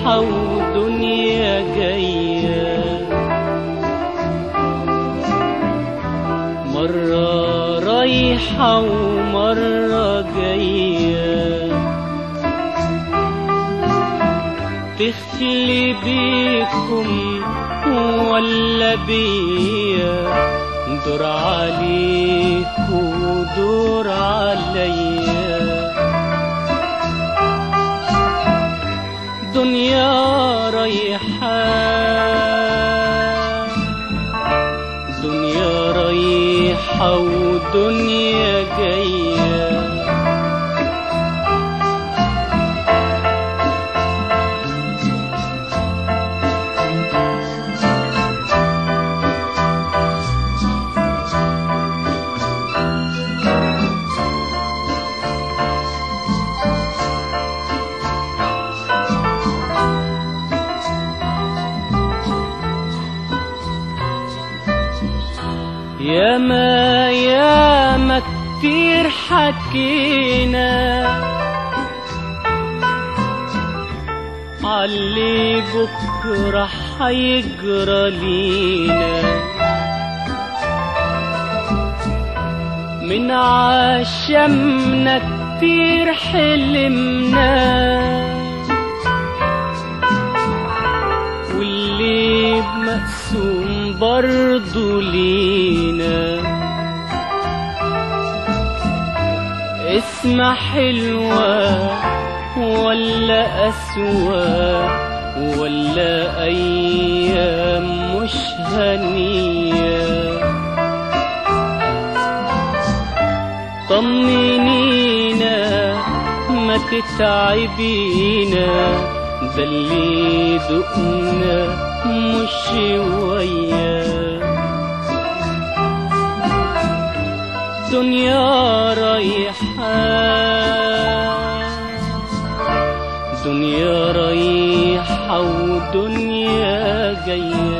رايحة ودنيا جاية. مرة رايحة ومرة جاية. تخلي بيكم ولا بيا. دور عليكم دنيا رايحة ودنيا جاية. يا ما يا ما كتير حكينا. علي بكرة حيجرى لينا. من عشمنا كتير حلمنا. برضو لينا. اسمها حلوة ولا أسوأ ولا أيام مش هنية طمنينا ما تتعبينا. ده اللي دقنا مش شوية. دنيا رايحة. دنيا رايحة ودنيا جاية.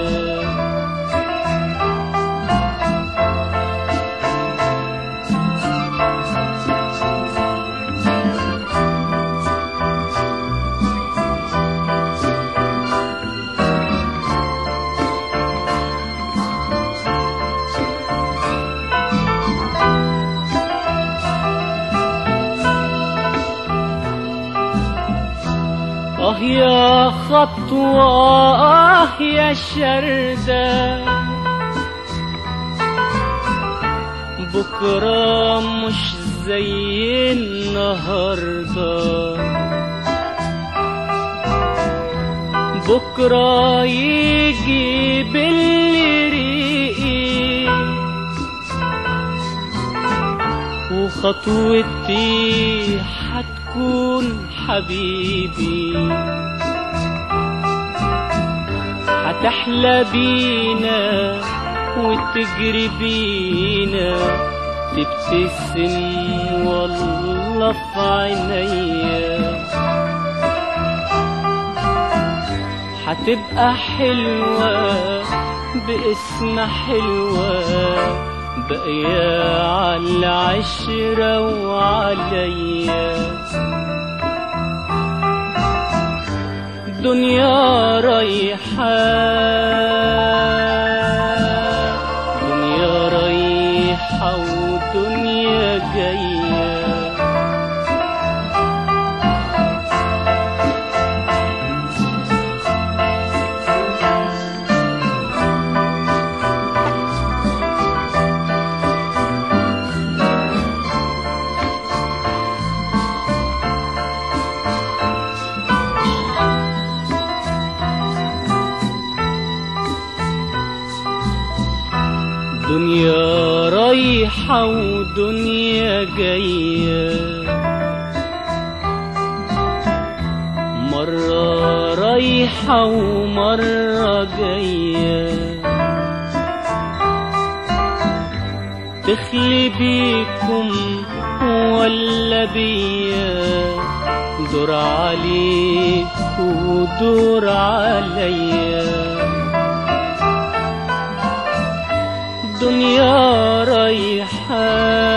يا خطوة آه يا شردة. بكرة مش زي النهاردة. بكرة يجي باللي ريقي وخطوتي حتكون حبيبي. هتحلى بينا وتجري بينا. تبتسم والله في عينيا. هتبقى حلوة باسم حلوة. باقية على العشرة وعليا دنيا رايحة. رايحة ودنيا جاية مرة رايحة ومرة جاية. تخلي بيكم ولا بيا. دور عليك ودور عليا. دنيا رايحة.